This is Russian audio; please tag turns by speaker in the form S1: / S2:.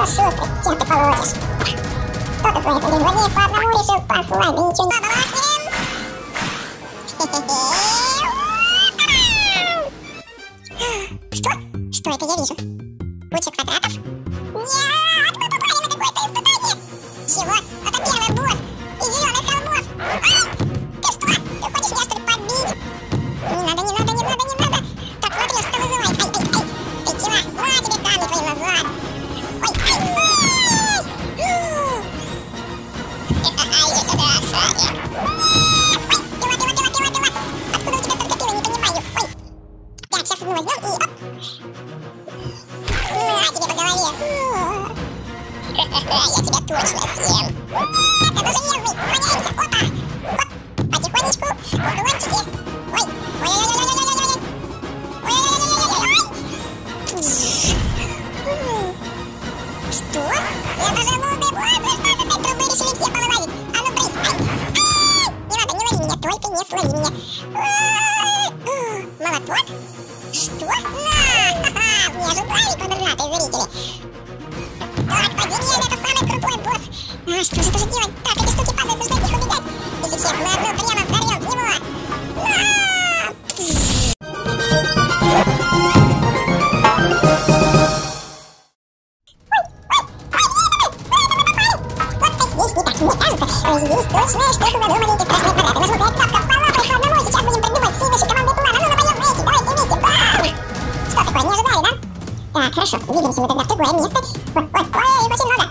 S1: Ну, шустрый, чем ты положишь? Кто ты звонит? Один злодей по одному решил послать, да ничего не... Что? Что это я вижу? Куча квадратов? Нет! Мы попали на какое-то испытание! Чего? Это Так, одну возьмем и оп! На тебе по голове! Я тебя точно съем! Это даже нервный! Уклоняемся! Опа! Оп! Потихонечку! Уклончики! Ой! Ой-ой-ой-ой-ой-ой-ой! Ой-ой-ой-ой-ой! Что? Это же лунный босс! Что, с этой трубы решили все повылазить? А ну, брысь! Ай! Ай! Не надо, не лови меня! Только не слови меня! Молоток? Что? На! Ха-ха! Не ожидали, квадратные зрители! Так, подземелье, это самый крутой босс! А, что же это же делать? Так, эти штуки падают, нужно от них убегать! И сейчас мы одну прямо взорвем в него! Здесь точно что-то задумали эти страшные Так, хорошо, двигаемся мы тогда в другое место. Ой, ой, ой, очень много.